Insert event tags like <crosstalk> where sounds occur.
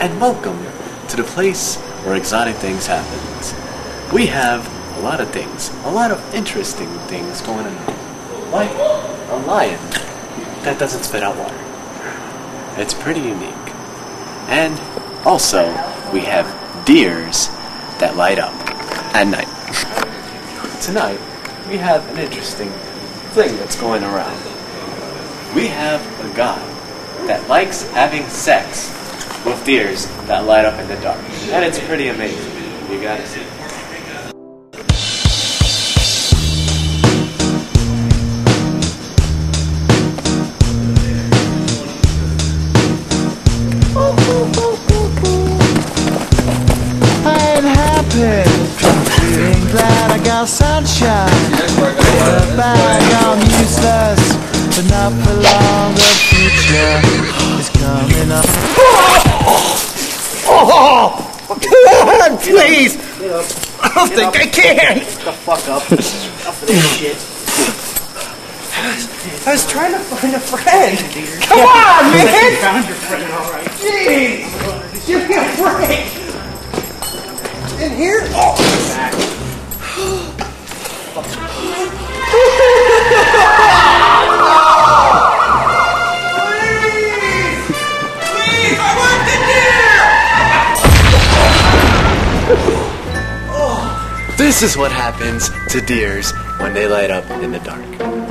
and welcome to the place where exotic things happen. We have a lot of things, a lot of interesting things going on. Like a lion that doesn't spit out water. It's pretty unique. And also, we have deers that light up at night. <laughs> Tonight, we have an interesting thing that's going around. We have a guy that likes having sex with deers that light up in the dark. And it's pretty amazing. You gotta see. Got sunshine. In a bag, I'm useless, but not for long. The future is coming up. Come on, please! I don't think I can! the fuck up. Enough of this shit. I was trying to find a friend. Come on, man! You Found your friend, alright. Jeez! Give me a break! In here? Oh! This is what happens to deers when they light up in the dark.